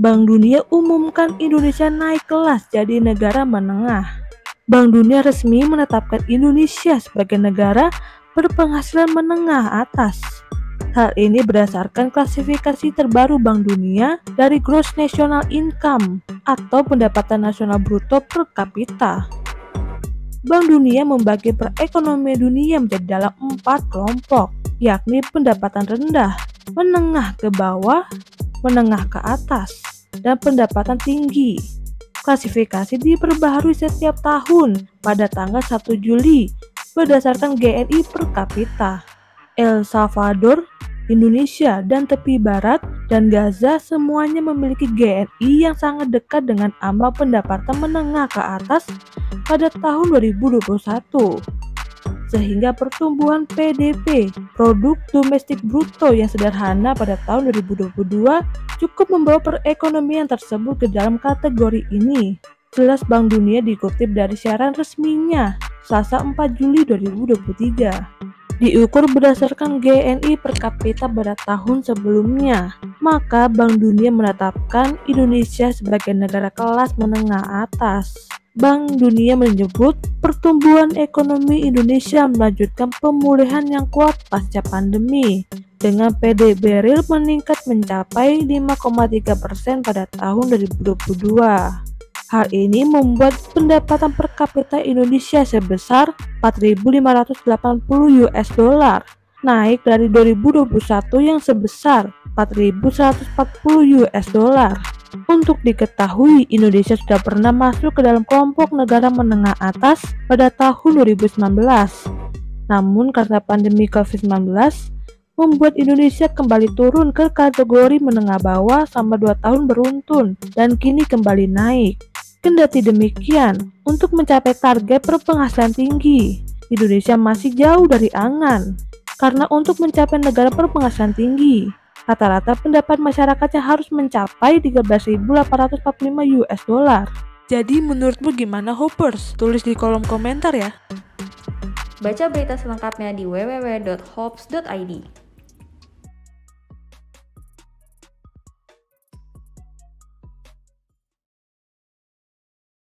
Bank Dunia umumkan Indonesia naik kelas jadi negara menengah. Bank Dunia resmi menetapkan Indonesia sebagai negara berpenghasilan menengah atas. Hal ini berdasarkan klasifikasi terbaru Bank Dunia dari Gross National Income atau pendapatan nasional bruto per kapita. Bank Dunia membagi perekonomian dunia menjadi dalam empat kelompok, yakni pendapatan rendah, menengah ke bawah, menengah ke atas, dan pendapatan tinggi. Klasifikasi diperbaharui setiap tahun pada tanggal 1 Juli berdasarkan GNI per kapita. El Salvador, Indonesia, dan tepi barat dan Gaza semuanya memiliki GNI yang sangat dekat dengan ambang pendapatan menengah ke atas pada tahun 2021 sehingga pertumbuhan PDB (Produk Domestik Bruto) yang sederhana pada tahun 2022 cukup membawa perekonomian tersebut ke dalam kategori ini. Jelas Bank Dunia dikutip dari siaran resminya Selasa 4 Juli 2023 diukur berdasarkan GNI per kapita pada tahun sebelumnya. Maka Bank Dunia menetapkan Indonesia sebagai negara kelas menengah atas. Bank Dunia menyebut pertumbuhan ekonomi Indonesia melanjutkan pemulihan yang kuat pasca pandemi, dengan PDB real meningkat mencapai 5,3 persen pada tahun 2022. Hal ini membuat pendapatan per kapita Indonesia sebesar 4.580 US dollar, naik dari 2021 yang sebesar 4.140 US dollar. Untuk diketahui, Indonesia sudah pernah masuk ke dalam kelompok negara menengah atas pada tahun 2019. Namun karena pandemi COVID-19, membuat Indonesia kembali turun ke kategori menengah bawah selama 2 tahun beruntun dan kini kembali naik. Kendati demikian, untuk mencapai target perpenghasilan tinggi, Indonesia masih jauh dari angan. Karena untuk mencapai negara perpenghasilan tinggi, Rata-rata pendapat masyarakatnya harus mencapai 13.845 US dollar. Jadi menurutmu gimana Hoppers? Tulis di kolom komentar ya. Baca berita selengkapnya di www.hops.id.